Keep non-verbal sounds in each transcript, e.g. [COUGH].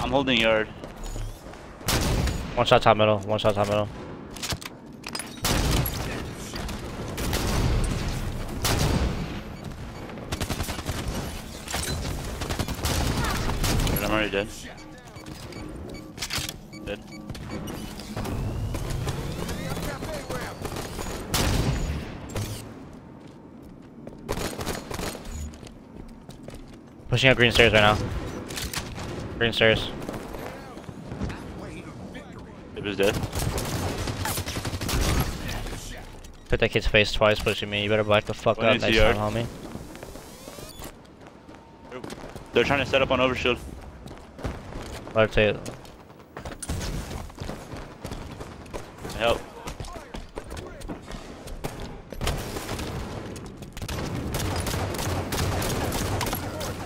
I'm holding yard. One shot top middle. One shot top middle. I'm already dead. Dead. Pushing up green stairs right now. Green stairs. It was dead. Put that kid's face twice pushing me. You better back the fuck One up next yard. time, homie. They're trying to set up on overshield. Take it. Help.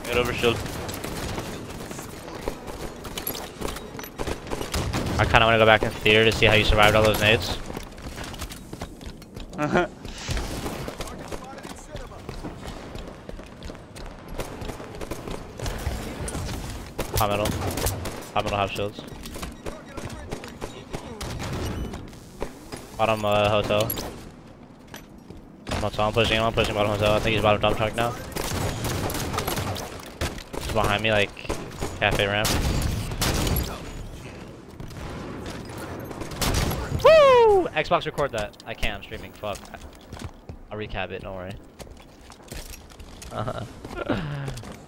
Get overshield. I kinda wanna go back in theater to see how you survived all those nades. Top middle. Top middle have shields. Bottom uh, hotel. Hotel, I'm pushing him, I'm pushing bottom hotel. I think he's bottom dump truck now. He's behind me, like, cafe ramp. Xbox record that. I can't, I'm streaming. Fuck. I'll recap it, don't worry. Uh [LAUGHS] -huh.